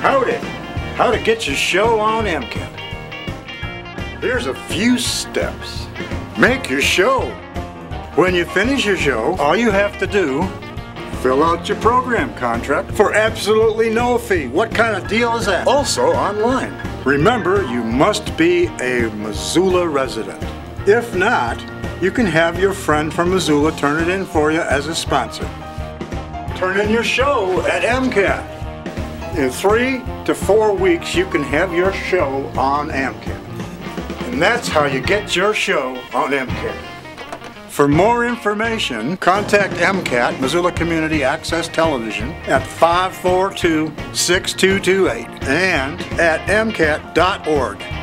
Howdy! How to get your show on MCAT. Here's a few steps. Make your show. When you finish your show, all you have to do, fill out your program contract for absolutely no fee. What kind of deal is that? Also online. Remember, you must be a Missoula resident. If not, you can have your friend from Missoula turn it in for you as a sponsor. Turn in your show at MCAT. In three to four weeks, you can have your show on MCAT. And that's how you get your show on MCAT. For more information, contact MCAT, Missoula Community Access Television, at 542 6228 and at MCAT.org.